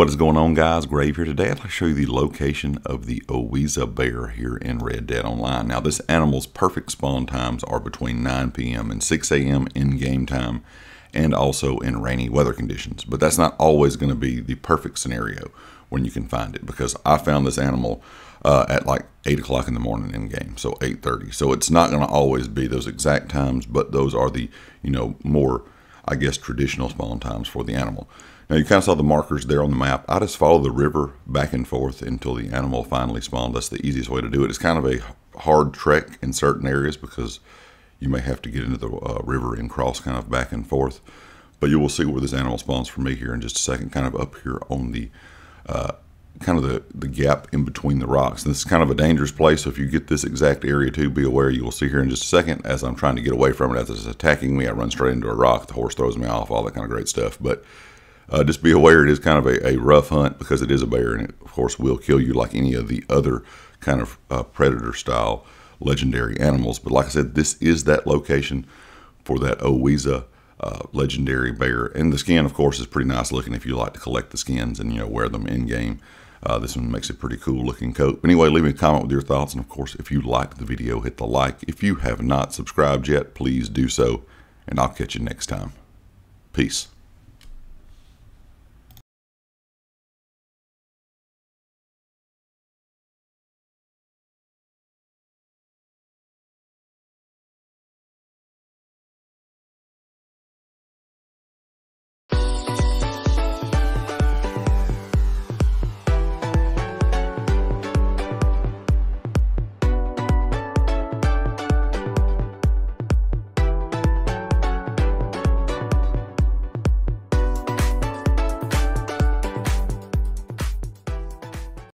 What is going on guys? Grave here today. I'd like to show you the location of the Owiza bear here in Red Dead Online. Now this animal's perfect spawn times are between 9 p.m. and 6 a.m. in game time and also in rainy weather conditions. But that's not always going to be the perfect scenario when you can find it because I found this animal uh, at like 8 o'clock in the morning in game, so 8.30. So it's not going to always be those exact times, but those are the, you know, more, I guess, traditional spawn times for the animal. Now you kind of saw the markers there on the map. I just follow the river back and forth until the animal finally spawned. That's the easiest way to do it. It's kind of a hard trek in certain areas because you may have to get into the uh, river and cross kind of back and forth. But you will see where this animal spawns for me here in just a second, kind of up here on the uh, kind of the, the gap in between the rocks. And this is kind of a dangerous place, so if you get this exact area too, be aware. You will see here in just a second as I'm trying to get away from it as it's attacking me. I run straight into a rock. The horse throws me off, all that kind of great stuff. But uh, just be aware it is kind of a, a, rough hunt because it is a bear and it, of course will kill you like any of the other kind of uh, predator style legendary animals but like i said this is that location for that owiza uh, legendary bear. And the skin of course is pretty nice looking if you like to collect the skins and you know wear them in game uh, this one makes a pretty cool looking coat. But anyway leave me a comment with your thoughts. And of course if you liked the video hit the like. If you have not subscribed yet please do so. And i'll catch you next time. Peace